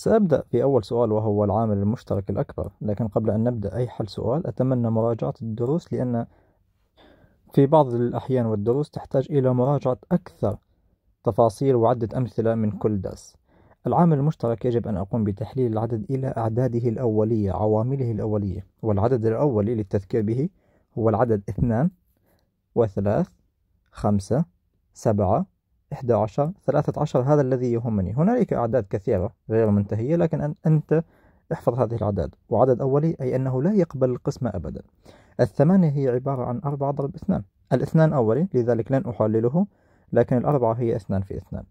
سأبدأ في أول سؤال وهو العامل المشترك الأكبر لكن قبل أن نبدأ أي حل سؤال أتمنى مراجعة الدروس لأن في بعض الأحيان والدروس تحتاج إلى مراجعة أكثر تفاصيل وعدة أمثلة من كل درس. العامل المشترك يجب أن أقوم بتحليل العدد إلى أعداده الأولية عوامله الأولية والعدد الأولي للتذكير به هو العدد اثنان وثلاث خمسة سبعة إحدى عشر ثلاثة عشر هذا الذي يهمني. هنالك أعداد كثيرة غير منتهية لكن أنت احفظ هذه الأعداد. وعدد أولي أي أنه لا يقبل القسمة أبدا. الثمانية هي عبارة عن أربعة ضرب اثنان. الاثنان أولي لذلك لن أحلله لكن الأربعة هي اثنان في اثنان.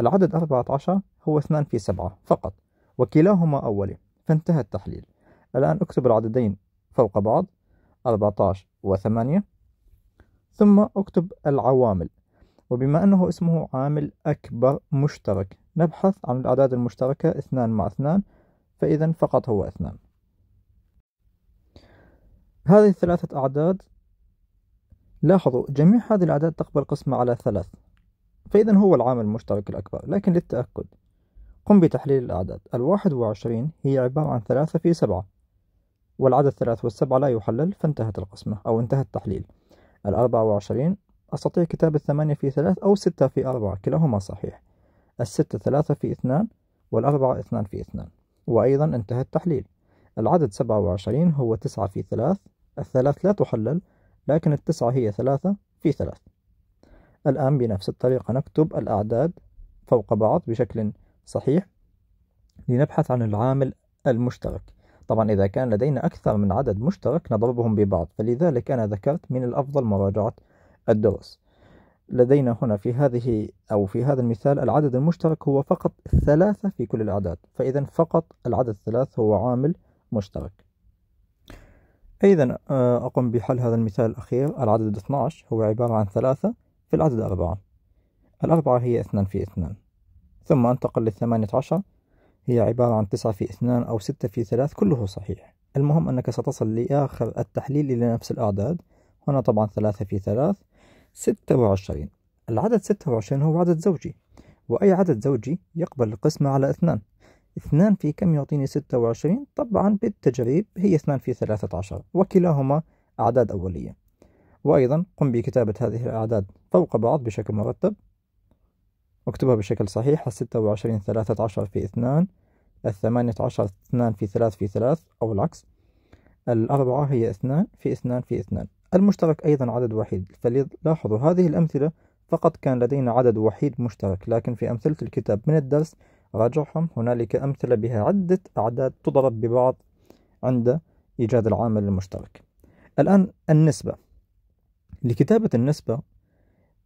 العدد أربعة عشر هو اثنان في سبعة فقط وكلاهما أولي. فانتهى التحليل. الآن أكتب العددين فوق بعض. أربعة عشر وثمانية. ثم أكتب العوامل. وبما أنه اسمه عامل أكبر مشترك نبحث عن الأعداد المشتركة اثنان مع اثنان فإذا فقط هو اثنان. هذه الثلاثة أعداد لاحظوا جميع هذه الأعداد تقبل قسمة على ثلاث فإذا هو العامل المشترك الأكبر. لكن للتأكد قم بتحليل الأعداد. الواحد وعشرين هي عبارة عن ثلاثة في سبعة والعدد ثلاث والسبعة لا يحلل فانتهت القسمة أو انتهى التحليل. الأربعة وعشرين أستطيع كتابة ثمانية في ثلاث أو ستة في أربعة كلاهما صحيح. الستة ثلاثة في اثنان والأربعة اثنان في اثنان. وأيضا انتهى التحليل. العدد سبعة وعشرين هو تسعة في ثلاث الثلاث لا تحلل لكن التسعة هي ثلاثة في ثلاث. الآن بنفس الطريقة نكتب الأعداد فوق بعض بشكل صحيح لنبحث عن العامل المشترك. طبعا إذا كان لدينا أكثر من عدد مشترك نضربهم ببعض فلذلك أنا ذكرت من الأفضل مراجعة الدرس لدينا هنا في هذه أو في هذا المثال العدد المشترك هو فقط ثلاثة في كل الأعداد فإذا فقط العدد الثلاث هو عامل مشترك. أيضا آه، أقوم بحل هذا المثال الأخير. العدد 12 هو عبارة عن ثلاثة في العدد أربعة. الأربعة هي اثنان في اثنان. ثم أنتقل للثمانية عشر. هي عبارة عن تسعة في اثنان أو ستة في ثلاث كله صحيح. المهم أنك ستصل لآخر التحليل إلى نفس الأعداد. هنا طبعا ثلاثة في ثلاث. ستة وعشرين. العدد ستة وعشرين هو عدد زوجي وأي عدد زوجي يقبل القسمة على اثنان. اثنان في كم يعطيني ستة وعشرين؟ طبعا بالتجريب هي اثنان في ثلاثة عشر وكلاهما أعداد أولية. وأيضا قم بكتابة هذه الأعداد فوق بعض بشكل مرتب. اكتبها بشكل صحيح الستة وعشرين ثلاثة عشر في اثنان الثمانية عشر اثنان في ثلاث في ثلاث أو العكس. الأربعة هي اثنان في اثنان في اثنان. المشترك أيضا عدد وحيد. فلاحظوا هذه الأمثلة فقط كان لدينا عدد وحيد مشترك لكن في أمثلة الكتاب من الدرس راجعهم. هنالك أمثلة بها عدة أعداد تضرب ببعض عند إيجاد العامل المشترك. الآن النسبة. لكتابة النسبة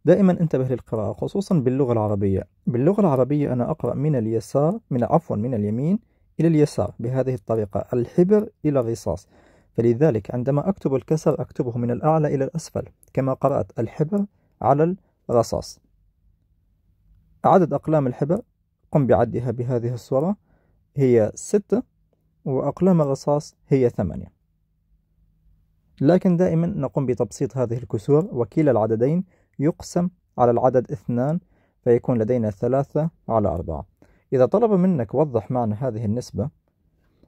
دائما انتبه للقراءة خصوصا باللغة العربية. باللغة العربية أنا أقرأ من اليسار من عفوا من اليمين إلى اليسار. بهذه الطريقة الحبر إلى الرصاص. فلذلك عندما أكتب الكسر أكتبه من الأعلى إلى الأسفل كما قرأت الحبر على الرصاص. عدد أقلام الحبر قم بعدها بهذه الصورة هي ستة وأقلام الرصاص هي ثمانية. لكن دائما نقوم بتبسيط هذه الكسور وكلا العددين يقسم على العدد اثنان فيكون لدينا ثلاثة على أربعة. إذا طلب منك وضح معنى هذه النسبة.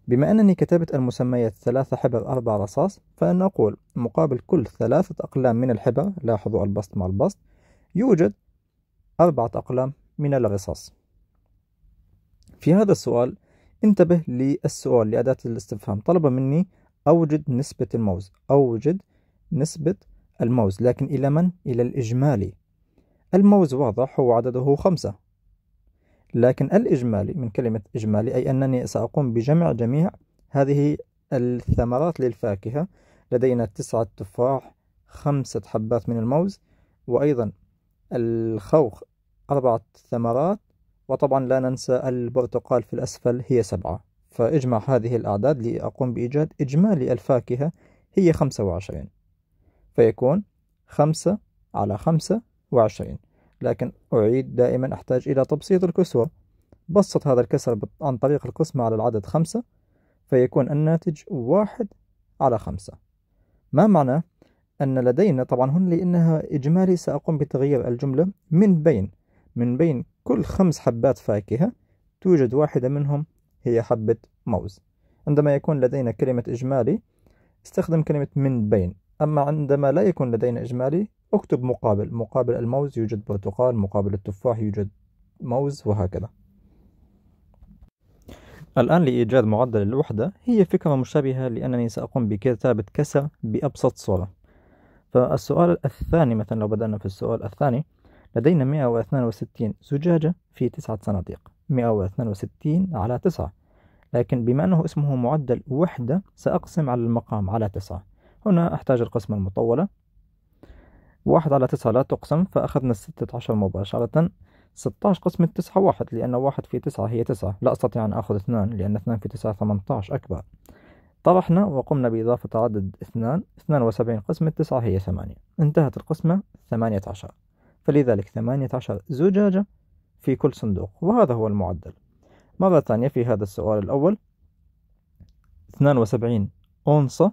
بما أنني كتبت المسميات ثلاثة حبر أربع رصاص فأنا أقول مقابل كل ثلاثة أقلام من الحبر لاحظوا البسط مع البسط يوجد أربعة أقلام من الرصاص. في هذا السؤال انتبه للسؤال لأداة الاستفهام. طلب مني أوجد نسبة الموز أوجد نسبة الموز لكن إلى من؟ إلى الإجمالي. الموز واضح هو عدده خمسة. لكن الإجمالي من كلمة إجمالي أي أنني سأقوم بجمع جميع هذه الثمرات للفاكهة. لدينا تسعة تفاح خمسة حبات من الموز وأيضا الخوخ أربعة ثمرات. وطبعا لا ننسى البرتقال في الأسفل هي سبعة. فاجمع هذه الأعداد لأقوم بإيجاد إجمالي الفاكهة هي خمسة وعشرين. فيكون خمسة على خمسة وعشرين. لكن أعيد دائما أحتاج إلى تبسيط الكسور بسط هذا الكسر عن طريق القسمة على العدد خمسة فيكون الناتج واحد على خمسة. ما معنى أن لدينا طبعا هنا لأنها إجمالي سأقوم بتغيير الجملة من بين من بين كل خمس حبات فاكهة توجد واحدة منهم هي حبة موز. عندما يكون لدينا كلمة إجمالي استخدم كلمة من بين. أما عندما لا يكون لدينا إجمالي اكتب مقابل مقابل الموز يوجد برتقال مقابل التفاح يوجد موز وهكذا. الآن لإيجاد معدل الوحدة هي فكرة مشابهة لأنني سأقوم بكتابة كسر بأبسط صورة. فالسؤال الثاني مثلا لو بدأنا في السؤال الثاني لدينا 162 زجاجة في تسعة صناديق 162 على تسعة. لكن بما أنه اسمه معدل وحدة سأقسم على المقام على تسعة. هنا أحتاج القسمة المطولة. واحد على تسعة لا تقسم فأخذنا الستة عشر مباشرة. ستة عشر قسمة تسعة واحد لأن واحد في تسعة هي تسعة. لا أستطيع أن أخذ اثنان لأن اثنان في تسعة عشر أكبر. طرحنا وقمنا بإضافة عدد اثنان. اثنان وسبعين قسمة تسعة هي ثمانية. انتهت القسمة ثمانية عشر. فلذلك ثمانية عشر زجاجة في كل صندوق وهذا هو المعدل. مرة ثانية في هذا السؤال الأول. اثنان وسبعين أونصة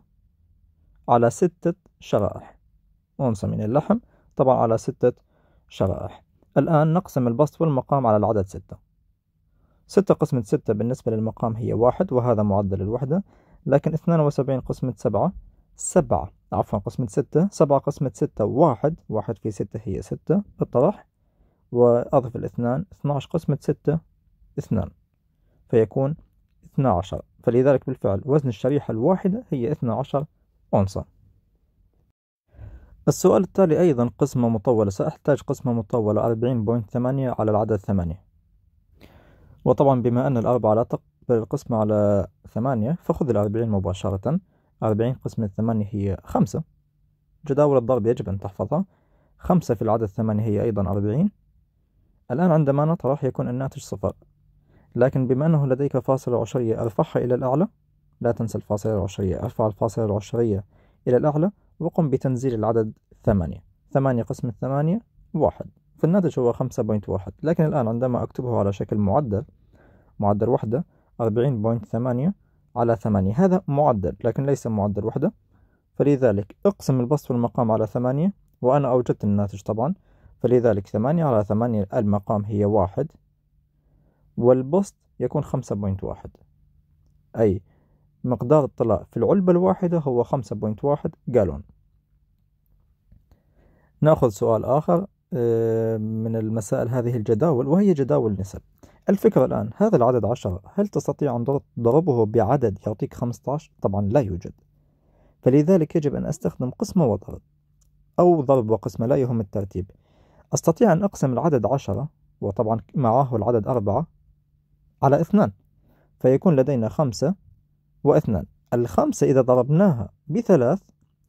على ستة شرائح. أونصة من اللحم طبعا على ستة شرائح. الآن نقسم البسط والمقام على العدد ستة. ستة قسمة ستة بالنسبة للمقام هي واحد وهذا معدل الوحدة لكن اثنان وسبعين قسمة سبعة سبعة. عفوا قسمة ستة سبعة قسمة ستة واحد. واحد في ستة هي ستة الطرح وأضف الاثنان اثناش قسمة ستة اثنان. فيكون اثنا عشر فلذلك بالفعل وزن الشريحة الواحدة هي اثنا عشر أونصة. السؤال التالي أيضا قسمة مطولة. سأحتاج قسمة مطولة أربعين بوينت ثمانية على العدد ثمانية. وطبعا بما أن الأربعة لا تقبل القسمة على ثمانية فخذ الأربعين مباشرة. أربعين قسمة ثمانية هي خمسة. جداول الضرب يجب أن تحفظها. خمسة في العدد ثمانية هي أيضا أربعين. الآن عندما نطرح يكون الناتج صفر. لكن بما أنه لديك فاصلة عشرية أرفعها إلى الأعلى. لا تنسى الفاصلة العشرية أرفع الفاصلة العشرية إلى الأعلى. وقم بتنزيل العدد ثمانية. ثمانية قسمة ثمانية واحد. فالناتج هو خمسة point واحد. لكن الآن عندما أكتبه على شكل معدل معدل وحدة أربعين point ثمانية على ثمانية. هذا معدل لكن ليس معدل وحدة. فلذلك اقسم البسط والمقام على ثمانية وأنا أوجدت الناتج طبعا. فلذلك ثمانية على ثمانية المقام هي واحد. والبسط يكون خمسة point واحد. أي مقدار الطلاء في العلبة الواحدة هو خمسة point واحد جالون. نأخذ سؤال آخر آه، من المسائل هذه الجداول وهي جداول النسب الفكرة الآن هذا العدد عشرة هل تستطيع أن تضربه بعدد يعطيك خمسة عشر؟ طبعا لا يوجد. فلذلك يجب أن أستخدم قسمة وضرب أو ضرب وقسمة لا يهم الترتيب. أستطيع أن أقسم العدد عشرة وطبعا معه العدد أربعة على اثنان فيكون لدينا خمسة واثنان. الخمسة إذا ضربناها بثلاث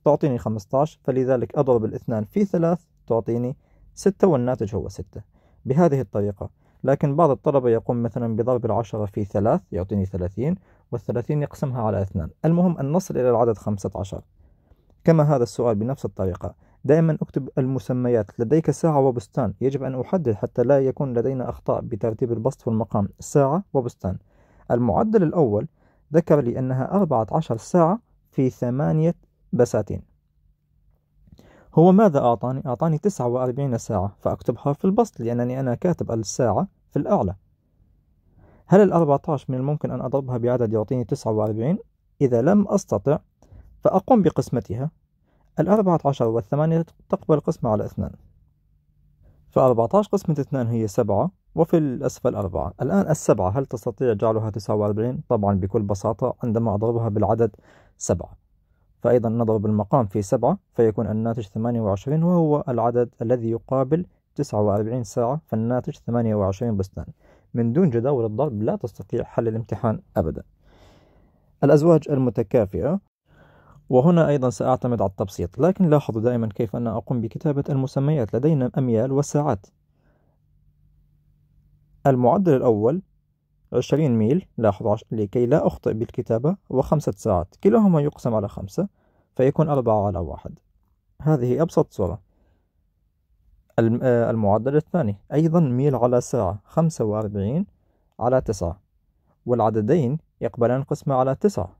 تعطيني خمسة فلذلك أضرب الاثنان في ثلاث تعطيني ستة والناتج هو ستة. بهذه الطريقة. لكن بعض الطلبة يقوم مثلا بضرب العشرة في ثلاث يعطيني ثلاثين والثلاثين يقسمها على اثنان. المهم أن نصل إلى العدد خمسة عشر. كما هذا السؤال بنفس الطريقة. دائما أكتب المسميات. لديك ساعة وبستان. يجب أن أحدد حتى لا يكون لدينا أخطاء بترتيب البسط والمقام. ساعة وبستان. المعدل الأول ذكر لي أنها أربعة عشر ساعة في ثمانية بساتين هو ماذا أعطاني؟ أعطاني تسعة وأربعين ساعة فأكتبها في البسط لأنني أنا كاتب الساعة في الأعلى هل الأربعة عشر من الممكن أن أضربها بعدد يعطيني تسعة وأربعين؟ إذا لم أستطع فأقوم بقسمتها الأربعة عشر والثمانية تقبل قسمة على اثنان فأربعة عشر قسمة اثنان هي سبعة وفي الأسفل أربعة. الآن السبعة هل تستطيع جعلها تسعة وأربعين؟ طبعا بكل بساطة عندما أضربها بالعدد سبعة. فأيضا نضرب المقام في سبعة فيكون الناتج ثمانية وعشرين وهو العدد الذي يقابل تسعة وأربعين ساعة فالناتج ثمانية وعشرين بستان من دون جداول الضرب لا تستطيع حل الامتحان أبدا. الأزواج المتكافئة. وهنا أيضا سأعتمد على التبسيط لكن لاحظوا دائما كيف أنا أقوم بكتابة المسميات لدينا أميال وساعات. المعدل الأول عشرين ميل لاحظ عش... لكي لا أخطئ بالكتابة وخمسة ساعات. كلاهما يقسم على خمسة فيكون أربعة على واحد. هذه أبسط صورة. آه، المعدل الثاني. أيضا ميل على ساعة. خمسة وأربعين على تسعة. والعددين يقبلان القسمة على تسعة.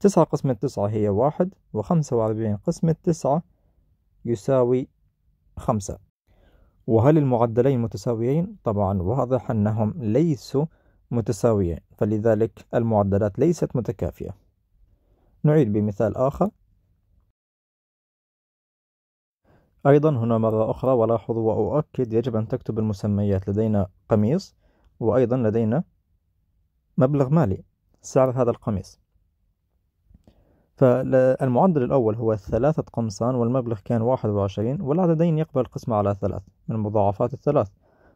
تسعة قسمة تسعة هي واحد وخمسة وأربعين قسمة تسعة يساوي خمسة. وهل المعدلين متساويين؟ طبعا واضح أنهم ليسوا متساويين فلذلك المعدلات ليست متكافية. نعيد بمثال آخر. أيضا هنا مرة أخرى ولاحظوا وأؤكد يجب أن تكتب المسميات. لدينا قميص وأيضا لدينا مبلغ مالي سعر هذا القميص. فالمعدل الأول هو ثلاثة قمصان والمبلغ كان واحد وعشرين والعددين يقبل القسمة على ثلاث. من مضاعفات الثلاث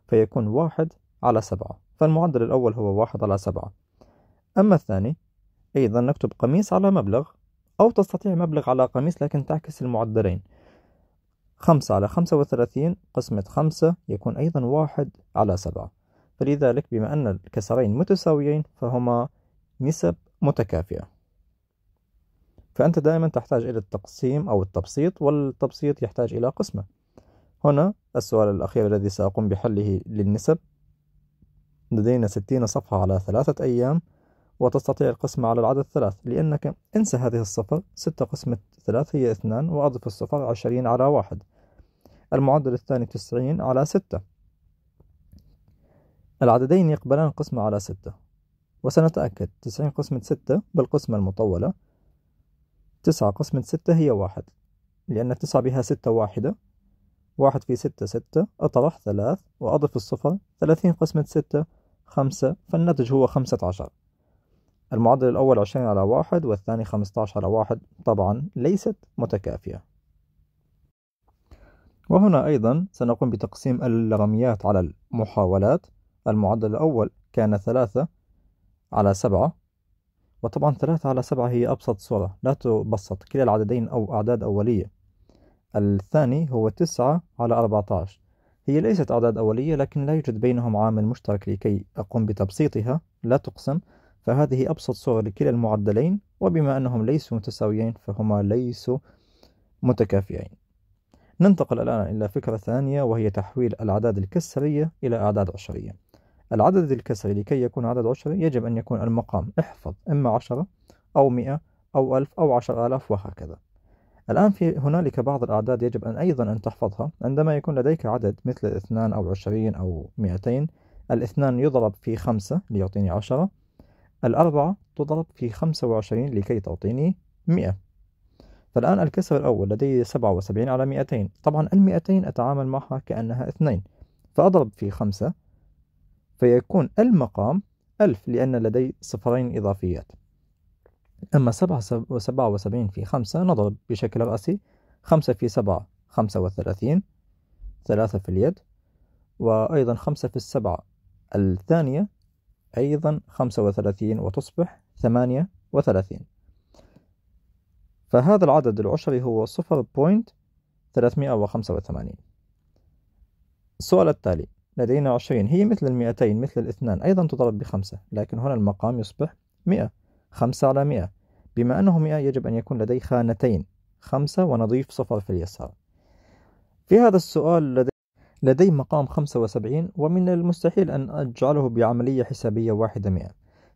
فيكون واحد على سبعة فالمعدل الأول هو واحد على سبعة. أما الثاني أيضا نكتب قميص على مبلغ أو تستطيع مبلغ على قميص لكن تعكس المعدلين. خمسة على خمسة وثلاثين قسمة خمسة يكون أيضا واحد على سبعة. فلذلك بما أن الكسرين متساويين فهما نسب متكافئة فأنت دائما تحتاج إلى التقسيم أو التبسيط والتبسيط يحتاج إلى قسمة. هنا السؤال الأخير الذي سأقوم بحله للنسب. لدينا ستين صفحة على ثلاثة أيام وتستطيع القسمة على العدد ثلاث لأنك انسى هذه الصفر. ستة قسمة ثلاث هي اثنان وأضف الصفر عشرين على واحد. المعدل الثاني تسعين على ستة. العددين يقبلان القسمة على ستة. وسنتأكد تسعين قسمة ستة بالقسمة المطولة تسعة قسمة ستة هي واحد. لأن تسعة بها ستة واحدة واحد في ستة ستة أطرح ثلاث وأضف الصفر ثلاثين قسمة ستة خمسة فالناتج هو خمسة عشر. المعدل الأول عشرين على واحد والثاني خمسة عشر على واحد. طبعا ليست متكافية. وهنا أيضا سنقوم بتقسيم الرميات على المحاولات. المعدل الأول كان ثلاثة على سبعة وطبعا ثلاثة على سبعة هي أبسط صورة. لا تبسط كلا العددين أو أعداد أولية. الثاني هو تسعة على أربعة عشر هي ليست أعداد أولية لكن لا يوجد بينهم عامل مشترك لكي أقوم بتبسيطها. لا تقسم. فهذه أبسط صور لكلا المعدلين وبما أنهم ليسوا متساويين فهما ليسوا متكافئين. ننتقل الآن إلى فكرة ثانية وهي تحويل الأعداد الكسرية إلى أعداد عشرية. العدد الكسري لكي يكون عدد عشري يجب أن يكون المقام احفظ إما عشرة أو مئة أو ألف أو عشر آلاف وهكذا. الآن في هنالك بعض الأعداد يجب أن أيضا أن تحفظها. عندما يكون لديك عدد مثل اثنان أو عشرين أو مئتين الاثنان يضرب في خمسة ليعطيني عشرة الأربعة تضرب في خمسة وعشرين لكي تعطيني مئة. فالآن الكسر الأول لدي سبعة وسبعين على مئتين. طبعا المئتين أتعامل معها كأنها اثنين. فأضرب في خمسة فيكون المقام ألف لأن لدي صفرين إضافيات. أما سبعة وسبعة وسبعين في خمسة نضرب بشكل رأسي. خمسة في سبعة خمسة وثلاثين. ثلاثة في اليد. وأيضا خمسة في السبعة الثانية أيضا خمسة وثلاثين وتصبح ثمانية وثلاثين. فهذا العدد العشري هو صفر بوينت ثلاثمائة وخمسة وثمانين. السؤال التالي. لدينا عشرين. هي مثل المئتين مثل الاثنان. أيضا تضرب بخمسة لكن هنا المقام يصبح مئة. خمسة على مئة. بما أنه مئة يجب أن يكون لدي خانتين خمسة ونضيف صفر في اليسار. في هذا السؤال لدي, لدي مقام خمسة وسبعين ومن المستحيل أن أجعله بعملية حسابية واحدة مئة.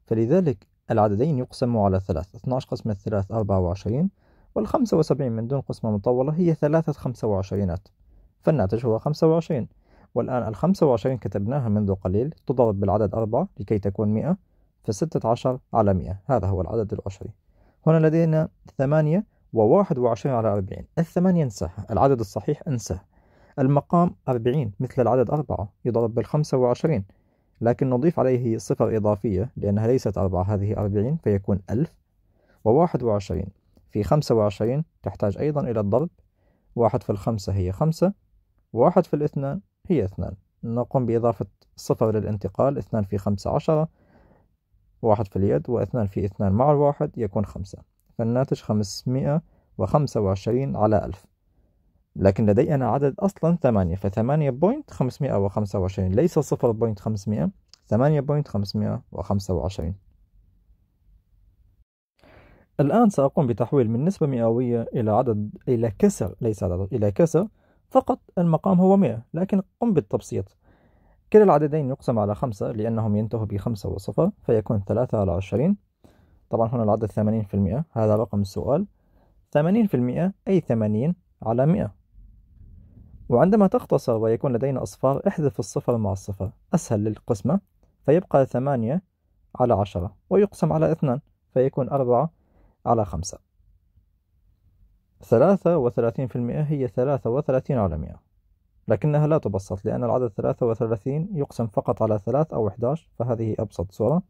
فلذلك العددين يقسموا على ثلاث 12 قسمة ثلاث أربعة وعشرين والخمسة وسبعين من دون قسمة مطولة هي ثلاثة خمسة وعشرينات. فالناتج هو خمسة وعشرين. والآن الخمسة وعشرين كتبناها منذ قليل تضرب بالعدد أربعة لكي تكون مئة. فستة عشر على مئة. هذا هو العدد العشري هنا لدينا ثمانية وواحد وعشرين على أربعين. الثمانية انساها. العدد الصحيح انساه. المقام أربعين مثل العدد أربعة. يضرب بالخمسة وعشرين. لكن نضيف عليه صفر إضافية لأنها ليست أربعة. هذه أربعين فيكون ألف وواحد وعشرين. في خمسة وعشرين تحتاج أيضا إلى الضرب. واحد في الخمسة هي خمسة. واحد في الاثنان هي اثنان. نقوم بإضافة صفر للانتقال. اثنان في خمسة عشرة. واحد في اليد واثنان في اثنان مع الواحد يكون خمسة. فالناتج خمسمائة وخمسة وعشرين على ألف. لكن لدي أنا عدد أصلا ثمانية فثمانية point خمسمائة وخمسة وعشرين. ليس صفر point خمسمائة ثمانية point خمسمائة وخمسة وعشرين. الآن سأقوم بتحويل من نسبة مئوية إلى عدد إلى كسر ليس عدد إلى كسر فقط. المقام هو مئة لكن قم بالتبسيط. كلا العددين يقسم على خمسة لأنهم ينتهوا بخمسة وصفر فيكون ثلاثة على عشرين. طبعا هنا العدد ثمانين في المئة هذا رقم السؤال. ثمانين في المئة أي ثمانين على مئة. وعندما تختصر ويكون لدينا أصفار احذف الصفر مع الصفر. أسهل للقسمة. فيبقى ثمانية على عشرة ويقسم على اثنان فيكون أربعة على خمسة. ثلاثة وثلاثين في المئة هي ثلاثة وثلاثين على مئة. لكنها لا تبسط لأن العدد ثلاثة وثلاثين يقسم فقط على ثلاث أو إحداش فهذه أبسط صورة.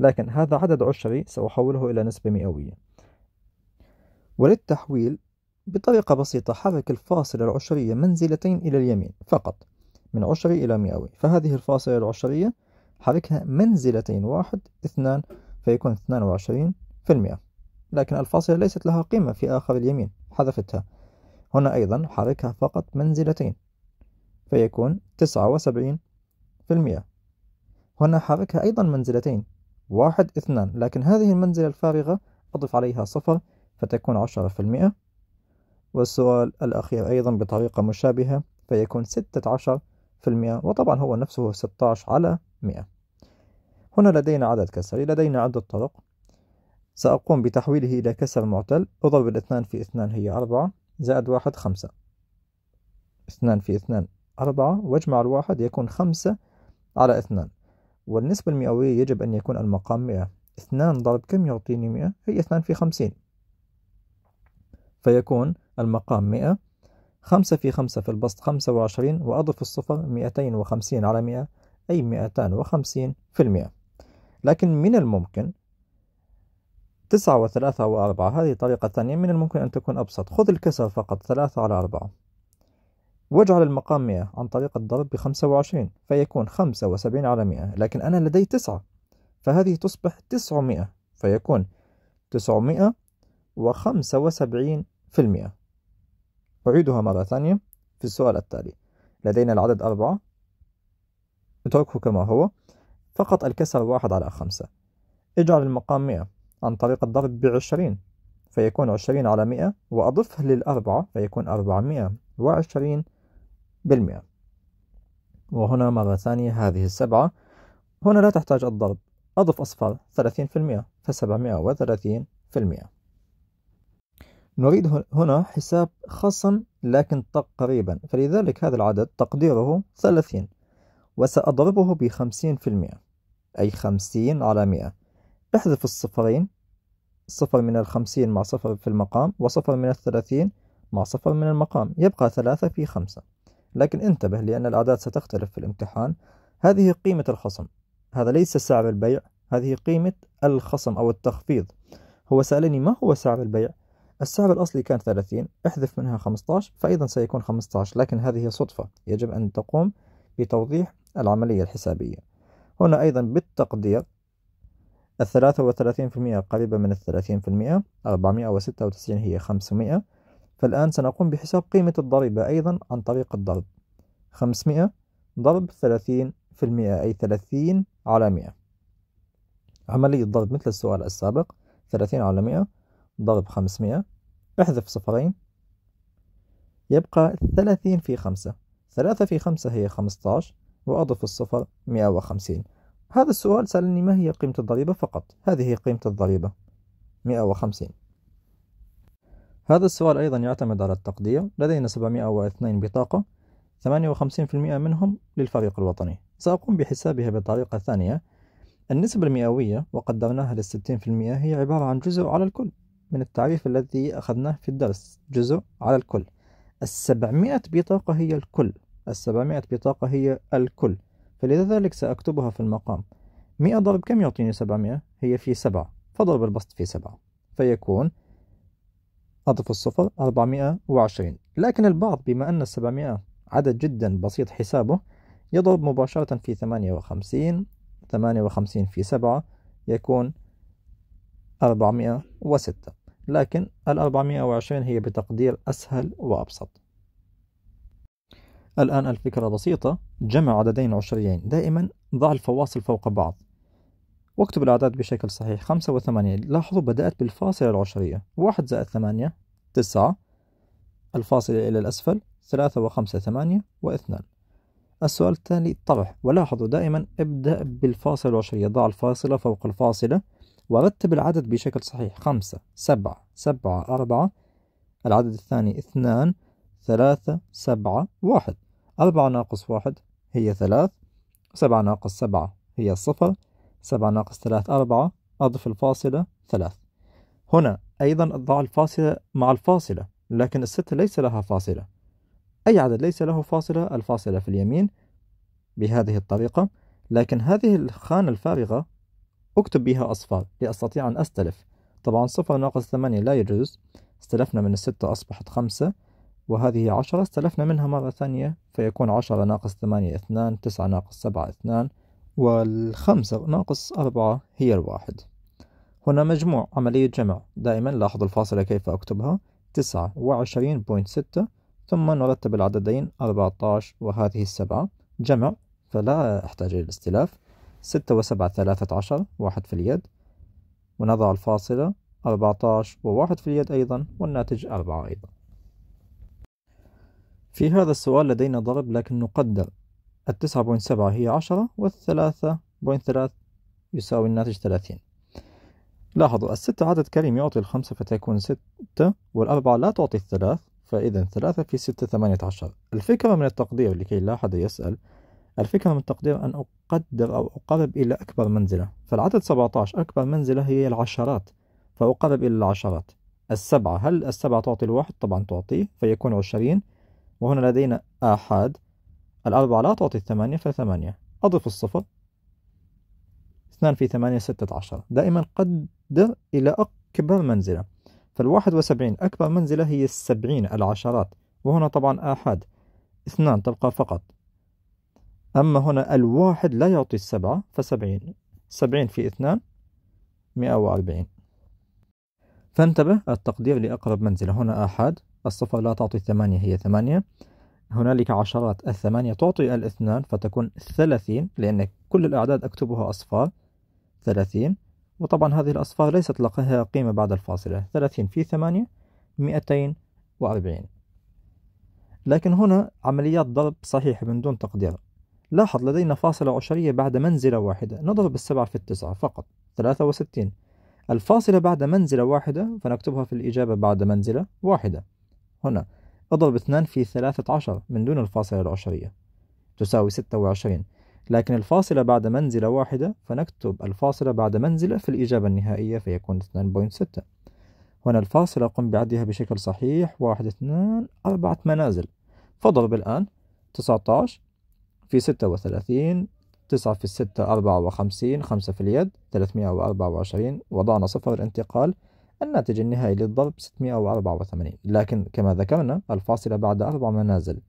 لكن هذا عدد عشري سأحوله إلى نسبة مئوية. وللتحويل بطريقة بسيطة حرك الفاصلة العشرية منزلتين إلى اليمين فقط من عشري إلى مئوي. فهذه الفاصلة العشرية حركها منزلتين واحد اثنان فيكون اثنان وعشرين في المئة. لكن الفاصلة ليست لها قيمة في آخر اليمين حذفتها. هنا أيضا حركها فقط منزلتين. فيكون تسعة وسبعين في المئة. هنا حركها أيضا منزلتين واحد اثنان لكن هذه المنزلة الفارغة أضف عليها صفر فتكون عشرة في المئة. والسؤال الأخير أيضا بطريقة مشابهة فيكون ستة عشر في المئة وطبعا هو نفسه ستة عشر على مئة. هنا لدينا عدد كسري لدينا عدة طرق. سأقوم بتحويله إلى كسر معتل أضرب الاثنان في اثنان هي أربعة زائد واحد خمسة. اثنان في اثنان أربعة واجمع الواحد يكون خمسة على اثنان. والنسبة المئوية يجب أن يكون المقام مئة. اثنان ضرب كم يعطيني مئة؟ هي اثنان في خمسين. فيكون المقام مئة. خمسة في خمسة في البسط خمسة وعشرين وأضف الصفر مئتين وخمسين على مئة أي مئتان وخمسين في المئة. لكن من الممكن تسعة وثلاثة وأربعة. هذه طريقة ثانية. من الممكن أن تكون أبسط. خذ الكسر فقط ثلاثة على أربعة. واجعل المقام مئة عن طريق الضرب بخمسة وعشرين فيكون خمسة وسبعين على مئة. لكن أنا لدي تسعة فهذه تصبح تسعمائة فيكون تسعمائة وخمسة وسبعين في المئة. أعيدها مرة ثانية في السؤال التالي. لدينا العدد أربعة. اتركه كما هو. فقط الكسر واحد على خمسة. اجعل المقام مئة عن طريق الضرب بعشرين فيكون عشرين على مئة وأضفه للأربعة فيكون أربعمائة وعشرين بالمئة. وهنا مرة ثانية هذه السبعة. هنا لا تحتاج الضرب. أضف أصفار ثلاثين في المئة فسبعمائة وثلاثين في المئة. نريد هنا حساب خصم لكن تقريبا فلذلك هذا العدد تقديره ثلاثين. وسأضربه بخمسين في المئة. أي خمسين على مئة. احذف الصفرين. صفر من الخمسين مع صفر في المقام وصفر من الثلاثين مع صفر من المقام. يبقى ثلاثة في خمسة. لكن انتبه لأن الأعداد ستختلف في الامتحان. هذه قيمة الخصم. هذا ليس سعر البيع هذه قيمة الخصم أو التخفيض. هو سألني ما هو سعر البيع؟ السعر الأصلي كان 30 احذف منها 15 فأيضا سيكون 15 لكن هذه صدفة. يجب أن تقوم بتوضيح العملية الحسابية. هنا أيضا بالتقدير الثلاثة وثلاثين في المئة قريبة من الثلاثين في المئة أربعمائة وستة وتسعين هي خمسمائة. فالآن سنقوم بحساب قيمة الضريبة أيضا عن طريق الضرب. خمسمائة ضرب ثلاثين في المئة أي ثلاثين على مئة. عملية ضرب مثل السؤال السابق ثلاثين على مئة ضرب خمسمائة احذف صفرين. يبقى ثلاثين في خمسة. ثلاثة في خمسة هي خمستاش وأضف الصفر مئة وخمسين. هذا السؤال سألني ما هي قيمة الضريبة فقط؟ هذه قيمة الضريبة مئة وخمسين. هذا السؤال أيضا يعتمد على التقدير. لدينا سبعمائة واثنين بطاقة ثمانية وخمسين في المئة منهم للفريق الوطني. سأقوم بحسابها بطريقة ثانية. النسبة المئوية وقدرناها للستين في المئة هي عبارة عن جزء على الكل من التعريف الذي أخذناه في الدرس. جزء على الكل. السبعمائة بطاقة هي الكل. السبعمائة بطاقة هي الكل. فلذلك سأكتبها في المقام. مئة ضرب كم يعطيني سبعمائة؟ هي في سبعة. فضرب البسط في سبعة. فيكون أضف الصفر أربعمائة وعشرين. لكن البعض بما أن السبعمائة عدد جدا بسيط حسابه يضرب مباشرة في ثمانية وخمسين. ثمانية وخمسين في سبعة يكون أربعمائة وستة. لكن الأربعمائة وعشرين هي بتقدير أسهل وأبسط. الآن الفكرة بسيطة. جمع عددين عشريين. دائما ضع الفواصل فوق بعض. واكتب الأعداد بشكل صحيح. خمسة وثمانية. لاحظوا بدأت بالفاصلة العشرية. واحد زائد ثمانية تسعة. الفاصلة إلى الأسفل. ثلاثة وخمسة ثمانية واثنان. السؤال التالي طرح. ولاحظوا دائما ابدأ بالفاصلة العشرية. ضع الفاصلة فوق الفاصلة ورتب العدد بشكل صحيح. خمسة سبعة سبعة أربعة. العدد الثاني اثنان ثلاثة سبعة واحد. أربعة ناقص واحد هي ثلاث. سبعة ناقص سبعة هي الصفر سبعة ناقص ثلاث أربعة أضف الفاصلة ثلاث. هنا أيضا أضع الفاصلة مع الفاصلة لكن الستة ليس لها فاصلة. أي عدد ليس له فاصلة؟ الفاصلة في اليمين بهذه الطريقة لكن هذه الخانة الفارغة أكتب بها أصفار لأستطيع أن أستلف. طبعا صفر ناقص ثمانية لا يجوز. استلفنا من الستة أصبحت خمسة وهذه عشرة استلفنا منها مرة ثانية فيكون عشرة ناقص ثمانية اثنان تسعة ناقص سبعة اثنان. والخمسة ناقص أربعة هي الواحد. هنا مجموع عملية جمع. دائما لاحظوا الفاصلة كيف أكتبها. تسعة وعشرين بوينت ستة ثم نرتب العددين أربعة عشر وهذه السبعة. جمع فلا أحتاج إلى الاستلاف. ستة وسبعة ثلاثة عشر واحد في اليد. ونضع الفاصلة. أربعة عشر وواحد في اليد أيضا والناتج أربعة أيضا. في هذا السؤال لدينا ضرب لكن نقدر. التسعة point سبعة هي عشرة والثلاثة point ثلاث يساوي الناتج ثلاثين. لاحظوا الستة عدد كريم يعطي الخمسة فتكون ستة والأربعة لا تعطي الثلاث فإذا ثلاثة في ستة ثمانية عشر. الفكرة من التقدير لكي لا أحد يسأل الفكرة من التقدير أن أقدر أو أقرب إلى أكبر منزلة. فالعدد 17 أكبر منزلة هي العشرات فأقرب إلى العشرات. السبعة هل السبعة تعطي الواحد؟ طبعا تعطيه فيكون عشرين. وهنا لدينا آحاد. الأربعة لا تعطي الثمانية فثمانية. أضف الصفر. اثنان في ثمانية ستة عشر. دائما قدر إلى أكبر منزلة. فالواحد وسبعين أكبر منزلة هي السبعين العشرات. وهنا طبعا آحاد. اثنان تبقى فقط. أما هنا الواحد لا يعطي السبعة فسبعين. سبعين في اثنان مئة وأربعين. فانتبه التقدير لأقرب منزلة. هنا آحاد. الصفر لا تعطي الثمانية هي ثمانية. هنالك عشرات الثمانية تعطي الاثنان فتكون ثلاثين لأن كل الأعداد أكتبها أصفار ثلاثين. وطبعا هذه الأصفار ليست لها قيمة بعد الفاصلة ثلاثين في ثمانية مئتين وأربعين. لكن هنا عمليات ضرب صحيحة من دون تقدير. لاحظ لدينا فاصلة عشرية بعد منزلة واحدة نضرب السبعة في التسعة فقط ثلاثة وستين. الفاصلة بعد منزلة واحدة فنكتبها في الإجابة بعد منزلة واحدة. هنا اضرب اثنان في ثلاثة عشر من دون الفاصلة العشرية. تساوي ستة وعشرين. لكن الفاصلة بعد منزلة واحدة فنكتب الفاصلة بعد منزلة في الإجابة النهائية فيكون 2.6 هنا الفاصلة قم بعدها بشكل صحيح. واحد اثنان أربعة منازل. فاضرب الآن. 19 في ستة وثلاثين. تسعة في الستة أربعة وخمسين. خمسة في اليد ثلاثمائة وأربعة وعشرين. وضعنا صفر الانتقال الناتج النهائي للضرب ستمائة وأربعة وثمانين لكن كما ذكرنا الفاصلة بعد أربع منازل.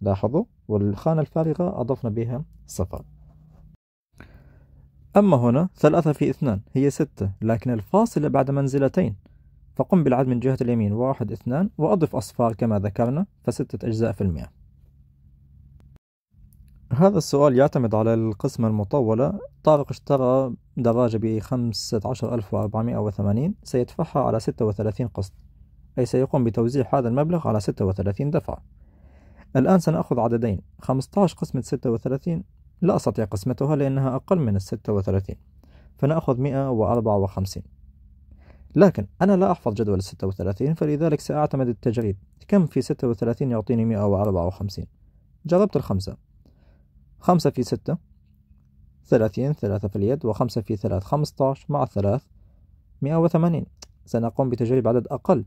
لاحظوا والخانة الفارغة أضفنا بها صفر. أما هنا ثلاثة في اثنان هي ستة لكن الفاصلة بعد منزلتين. فقم بالعد من جهة اليمين واحد اثنان وأضف أصفار كما ذكرنا فستة أجزاء في المئة. هذا السؤال يعتمد على القسمة المطولة. طارق اشترى دراجة بخمسة عشر ألف وثمانين سيدفعها على ستة وثلاثين قسط أي سيقوم بتوزيع هذا المبلغ على ستة وثلاثين دفعة. الآن سنأخذ عددين خمسة عشر قسمة ستة وثلاثين لا أستطيع قسمتها لأنها أقل من الستة وثلاثين فنأخذ مئة وأربعة وخمسين. لكن أنا لا أحفظ جدول الستة وثلاثين فلذلك سأعتمد التجريب. كم في ستة وثلاثين يعطيني مئة وأربعة وخمسين؟ جربت الخمسة. خمسة في ستة ثلاثين ثلاثة في اليد وخمسة في ثلاث خمسطاش مع ثلاث مئة وثمانين. سنقوم بتجريب عدد أقل.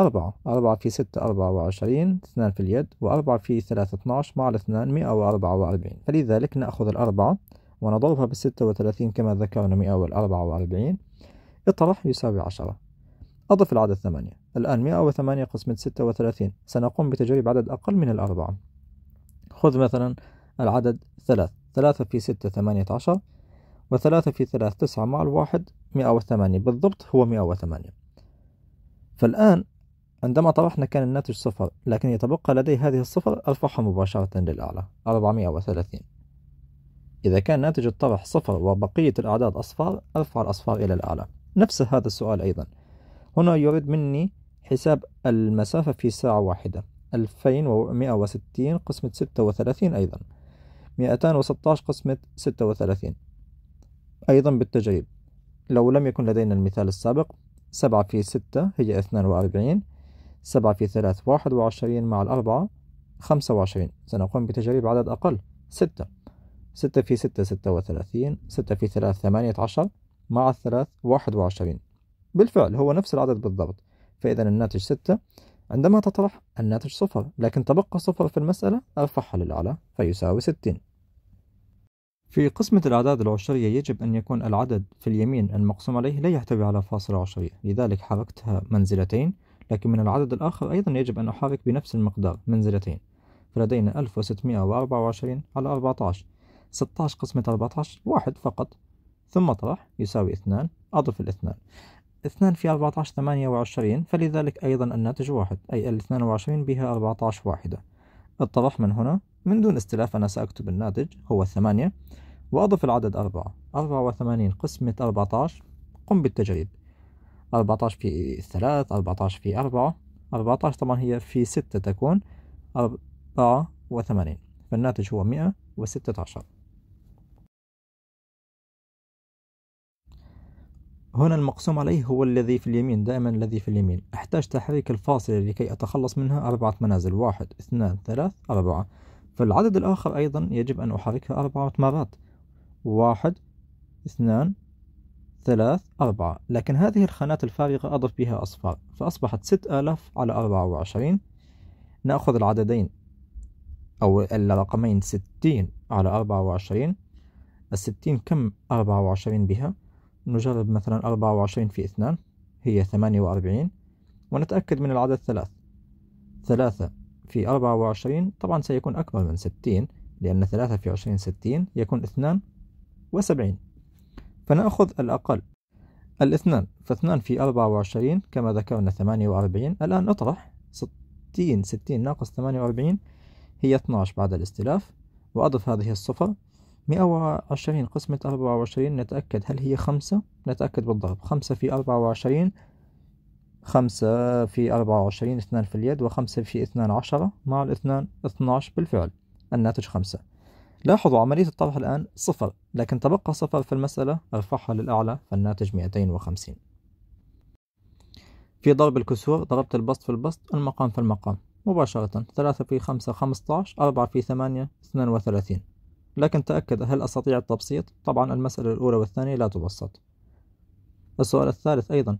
أربعة أربعة في ستة أربعة وعشرين اثنان في اليد وأربعة في ثلاثة اثناش مع الاثنان مئة وأربعة وأربعين. فلذلك نأخذ الأربعة ونضربها بالستة وثلاثين كما ذكرنا مئة والأربعة وأربعين. اطرح يساوي عشرة. أضف العدد ثمانية. الآن مئة وثمانية قسمة ستة وثلاثين. سنقوم بتجريب عدد أقل من الأربعة. خذ مثلا العدد ثلاث. ثلاثة في ستة ثمانية عشر وثلاثة في ثلاث تسعة مع الواحد مئة وثمانية بالضبط هو مئة وثمانية فالآن عندما طرحنا كان الناتج صفر لكن يتبقى لدي هذه الصفر أرفعها مباشرة للأعلى أربعمائة وثلاثين. إذا كان ناتج الطرح صفر وبقية الأعداد أصفار أرفع الأصفار إلى الأعلى. نفس هذا السؤال أيضا. هنا يريد مني حساب المسافة في ساعة واحدة. ألفين ومئة وستين قسمة ستة وثلاثين أيضا. مئتان وستاش قسمة ستة وثلاثين. أيضا بالتجريب. لو لم يكن لدينا المثال السابق سبعة في ستة هي اثنان وأربعين سبعة في ثلاث واحد وعشرين مع الأربعة خمسة وعشرين. سنقوم بتجريب عدد أقل ستة. ستة في ستة ستة وثلاثين ستة في ثلاث ثمانية عشر مع الثلاث واحد وعشرين. بالفعل هو نفس العدد بالضبط. فإذا الناتج ستة عندما تطرح الناتج صفر لكن تبقى صفر في المسألة أرفعها للأعلى فيساوي ستين. في قسمة الأعداد العشرية يجب أن يكون العدد في اليمين المقسوم عليه لا يحتوي على فاصلة عشرية. لذلك حركتها منزلتين لكن من العدد الآخر أيضا يجب أن أحرك بنفس المقدار منزلتين. فلدينا ألف وستمائة وأربعة وعشرين على أربعة عشر ستة عشر قسمة أربعة عشر واحد فقط. ثم طرح يساوي اثنان أضف الاثنان. 2 في 14 28 فلذلك أيضا الناتج واحد أي ال 22 بها 14 واحدة. الطرح من هنا من دون استلاف أنا سأكتب الناتج هو 8 وأضف العدد 4 84 قسمة 14 قم بالتجريب. 14 في 3 14 في 4 14 طبعا هي في 6 تكون 84 فالناتج هو 116 هنا المقسوم عليه هو الذي في اليمين دائما الذي في اليمين. أحتاج تحريك الفاصلة لكي أتخلص منها. أربعة منازل واحد اثنان ثلاث أربعة. فالعدد الآخر أيضا يجب أن أحركها أربعة مرات. واحد اثنان ثلاث أربعة. لكن هذه الخانات الفارغة أضف بها أصفار فأصبحت ست آلاف على أربعة وعشرين. نأخذ العددين أو الرقمين ستين على أربعة وعشرين. الستين كم أربعة وعشرين بها؟ نجرب مثلا أربعة وعشرين في اثنان هي ثمانية وأربعين ونتأكد من العدد ثلاث ثلاثة في أربعة وعشرين طبعا سيكون أكبر من ستين لأن ثلاثة في عشرين ستين يكون اثنان وسبعين. فنأخذ الأقل. الاثنان فاثنان في أربعة وعشرين كما ذكرنا ثمانية وأربعين. الآن أطرح. ستين ستين ناقص ثمانية وأربعين هي اثناش بعد الاستلاف وأضف هذه الصفر. مئة وعشرين قسمة أربعة وعشرين نتأكد هل هي خمسة؟ نتأكد بالضرب خمسة في أربعة وعشرين خمسة في أربعة وعشرين اثنان في اليد وخمسة في اثنان عشرة مع الاثنان اثناش بالفعل. الناتج خمسة. لاحظوا عملية الطرح الآن صفر لكن تبقى صفر في المسألة. ارفعها للأعلى فالناتج مئتين وخمسين. في ضرب الكسور ضربت البسط في البسط المقام في المقام. مباشرة ثلاثة في خمسة خمسة أربعة في ثمانية اثنان وثلاثين. لكن تأكد هل أستطيع التبسيط؟ طبعا المسألة الأولى والثانية لا تبسط السؤال الثالث أيضا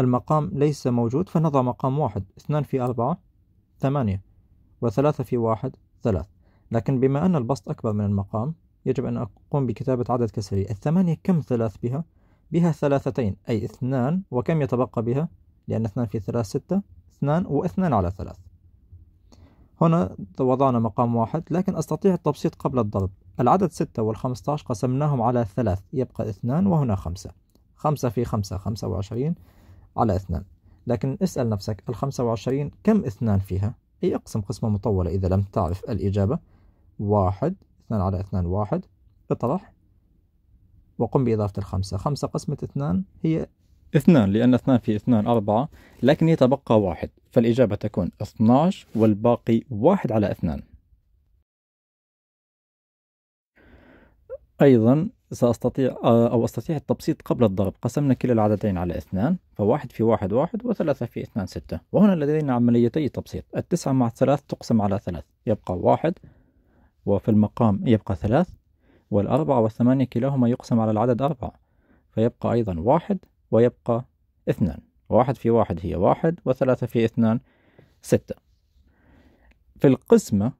المقام ليس موجود فنضع مقام واحد اثنان في أربعة ثمانية وثلاثة في واحد ثلاث لكن بما أن البسط أكبر من المقام يجب أن أقوم بكتابة عدد كسري الثمانية كم ثلاث بها؟ بها ثلاثتين أي اثنان وكم يتبقى بها؟ لأن اثنان في ثلاث ستة اثنان واثنان على ثلاث هنا وضعنا مقام واحد لكن أستطيع التبسيط قبل الضرب. العدد ستة والخمسة عشر قسمناهم على ثلاث يبقى اثنان وهنا خمسة. خمسة في خمسة خمسة وعشرين على اثنان. لكن اسأل نفسك الخمسة وعشرين كم اثنان فيها؟ أي أقسم قسمة مطولة إذا لم تعرف الإجابة. واحد اثنان على اثنان واحد. اطرح. وقم بإضافة الخمسة. خمسة قسمة اثنان هي اثنان لأن اثنان في اثنان أربعة لكن يتبقى واحد. فالإجابة تكون 12 والباقي واحد على اثنان. أيضا سأستطيع أو أستطيع التبسيط قبل الضرب. قسمنا كلا العددين على اثنان فواحد في واحد واحد وثلاثة في اثنان ستة. وهنا لدينا عمليتي تبسيط. التسعة مع ثلاث تقسم على ثلاث. يبقى واحد وفي المقام يبقى ثلاث والأربعة والثمانية كلاهما يقسم على العدد أربعة. فيبقى أيضا واحد ويبقى اثنان. واحد في واحد هي واحد وثلاثة في اثنان ستة. في القسمة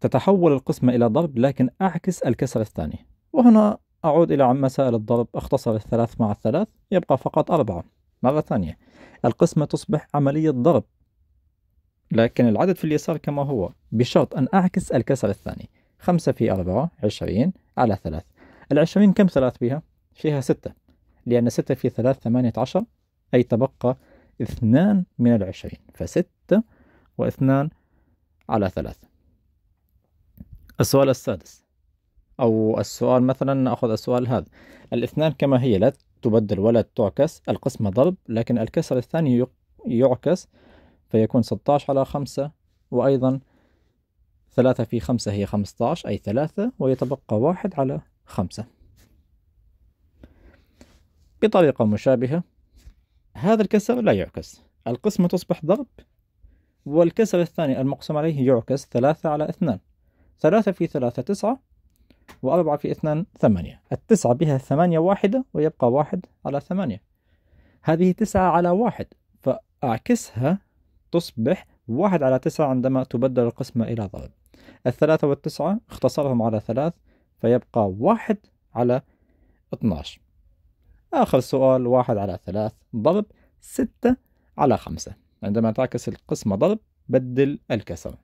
تتحول القسمة إلى ضرب لكن أعكس الكسر الثاني. وهنا أعود إلى مسائل الضرب. أختصر الثلاث مع الثلاث يبقى فقط أربعة. مرة ثانية. القسمة تصبح عملية ضرب لكن العدد في اليسار كما هو بشرط أن أعكس الكسر الثاني. خمسة في أربعة عشرين على ثلاث. العشرين كم ثلاث بها؟ فيها ستة. لأن ستة في ثلاث ثمانية عشر أي تبقى اثنان من العشرين فستة واثنان على ثلاث السؤال السادس أو السؤال مثلا نأخذ السؤال هذا. الاثنان كما هي لا تبدل ولا تعكس القسمة ضرب لكن الكسر الثاني يعكس فيكون 16 على 5 وأيضا ثلاثة في خمسة هي 15 أي ثلاثة ويتبقى واحد على خمسة. بطريقة مشابهة. هذا الكسر لا يعكس. القسمة تصبح ضرب والكسر الثاني المقسم عليه يعكس ثلاثة على اثنان. ثلاثة في ثلاثة تسعة وأربعة في اثنان ثمانية. التسعة بها ثمانية واحدة ويبقى واحد على ثمانية. هذه تسعة على واحد فأعكسها تصبح واحد على تسعة عندما تبدل القسمة إلى ضرب. الثلاثة والتسعة اختصرهم على ثلاث فيبقى واحد على 12 آخر سؤال واحد على ثلاث ضرب ستة على خمسة. عندما تعكس القسمة ضرب بدل الكسر.